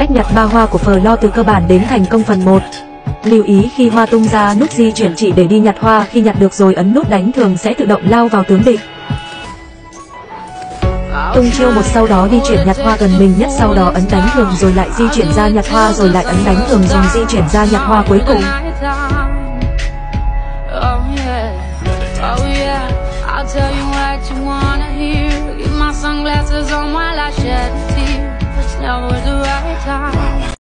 Cách nhặt ba hoa của phờ lo từ cơ bản đến thành công phần 1 Lưu ý, khi hoa tung ra, nút di chuyển chỉ để đi nhặt hoa, khi nhặt được rồi, ấn nút đánh thường sẽ tự động lao vào tướng địch. Tung chiêu một sau đó di chuyển nhặt hoa gần mình, nhất sau đó ấn đánh thường rồi lại di chuyển ra nhặt hoa, rồi lại ấn đánh thường rồi di chuyển ra nhặt hoa cuối cùng. I'll tell you what you wanna hear shed my sunglasses on while I shed time.